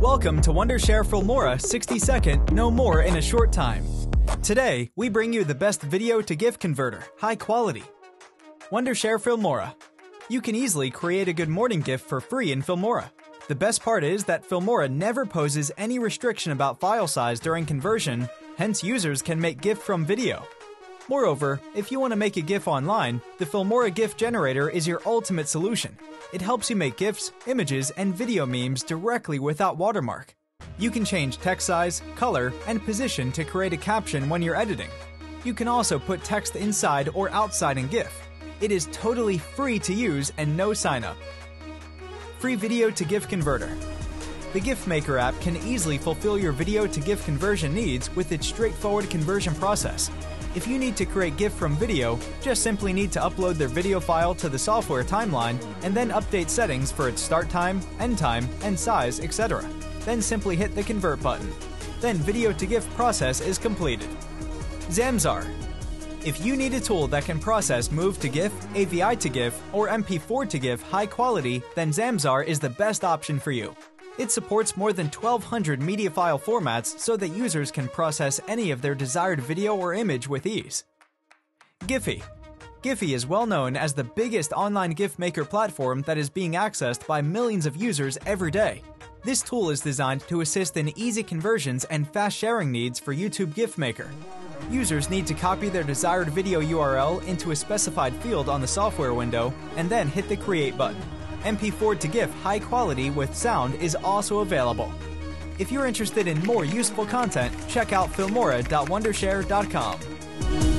Welcome to Wondershare Filmora 60 second, no more in a short time. Today, we bring you the best video to GIF converter, high quality. Wondershare Filmora. You can easily create a good morning GIF for free in Filmora. The best part is that Filmora never poses any restriction about file size during conversion, hence users can make GIF from video. Moreover, if you want to make a GIF online, the Filmora GIF generator is your ultimate solution. It helps you make GIFs, images, and video memes directly without watermark. You can change text size, color, and position to create a caption when you're editing. You can also put text inside or outside in GIF. It is totally free to use and no sign up. Free Video to GIF Converter. The GIF Maker app can easily fulfill your video to GIF conversion needs with its straightforward conversion process. If you need to create GIF from video, just simply need to upload their video file to the software timeline and then update settings for its start time, end time, and size, etc. Then simply hit the convert button. Then video to GIF process is completed. Zamzar. If you need a tool that can process MOV to GIF, AVI to GIF, or MP4 to GIF high quality, then Zamzar is the best option for you. It supports more than 1200 media file formats so that users can process any of their desired video or image with ease. Giphy. Giphy is well known as the biggest online GIF maker platform that is being accessed by millions of users every day. This tool is designed to assist in easy conversions and fast sharing needs for YouTube GIF Maker. Users need to copy their desired video URL into a specified field on the software window and then hit the Create button. MP4 to GIF high quality with sound is also available. If you're interested in more useful content, check out filmora.wondershare.com.